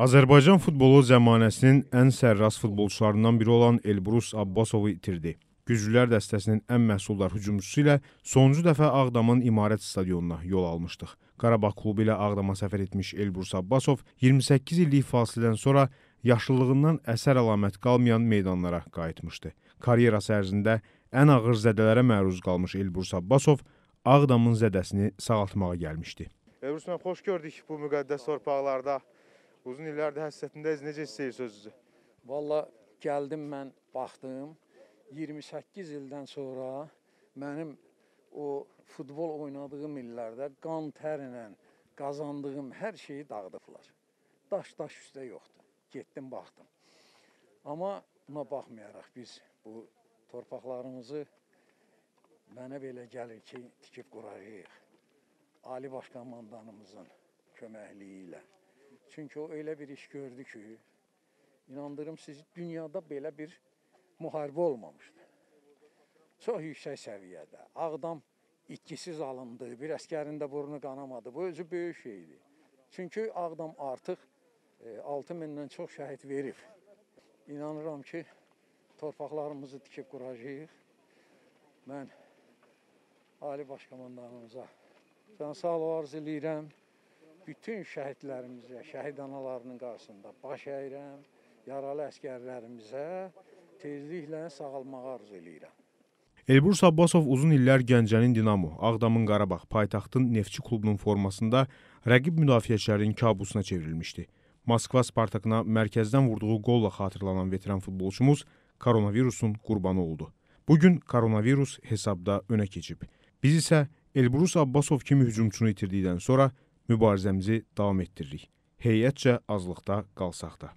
Azərbaycan futbolu zəmanəsinin ən sərras futbolçularından biri olan Elbrus Abbasovu itirdi. Güclülər dəstəsinin ən məhsuldar hücumçusu ilə sonuncu dəfə Ağdamın İmarət stadionuna yol almışdıq. Qarabağ klubu ilə Ağdama səfər etmiş Elbrus Abbasov 28 illik fasilədən sonra yaşıllığından əsər əlamət qalmayan meydanlara qayıtmışdı. Karyerası ərzində ən ağır zədələrə məruz qalmış Elbrus Abbasov Ağdamın zədəsini sağaltmağa gəlmişdi. Elbrus müəllim, xoş gördük bu müqəddəs torpaqlarda. Uzun illərdir həsrətindəyiz. Necə hiss edirsiniz özünüzü? Valla gəldim mən, baxdım. 28 ildən sonra mənim o futbol oynadığım illərdə qan tərlə qazandığım hər şeyi dağıdıblar. Daş daş üstə yoxdur. Getdim baxdım. Amma buna baxmayaraq biz bu torpaqlarımızı mənə belə gəlir ki, tikib qurarıq. Ali Baş Komandanımızın köməkliyi ilə. Çünki o elə bir iş gördü ki, inandırım siz dünyada belə bir müharibə olmamışdı. Çox yüksək səviyyədə. Ağdam itkisiz alındı, bir əskərin də burnu qanamadı. Bu özü böyük şeydir. Çünki Ağdam artıq 6 mindən çox şəhid verib. İnanıram ki, torpaqlarımızı tikib quracağıq. Mən Ali Baş Komandanımıza can sağ arz eləyirəm. Bütün şəhidlərimizə, şəhid analarının qarşısında baş əyirəm. Yaralı əskərlərimizə tezliklə sağalmağı arzu eləyirəm. Elbrus Abbasov uzun illər Gəncənin Dinamo, Ağdamın Qarabağ, paytaxtın Neftçi klubunun formasında rəqib müdafiəçilərin kabusuna çevrilmişdi. Moskva Spartakına mərkəzdən vurduğu qolla xatırlanan veteran futbolçumuz koronavirusun qurbanı oldu. Bu gün koronavirus hesabda önə keçib. Biz isə Elbrus Abbasov kimi hücumçunu itirdikdən sonra mübarizəmizi davam etdiririk. Heyətcə azlıqda qalsaq da.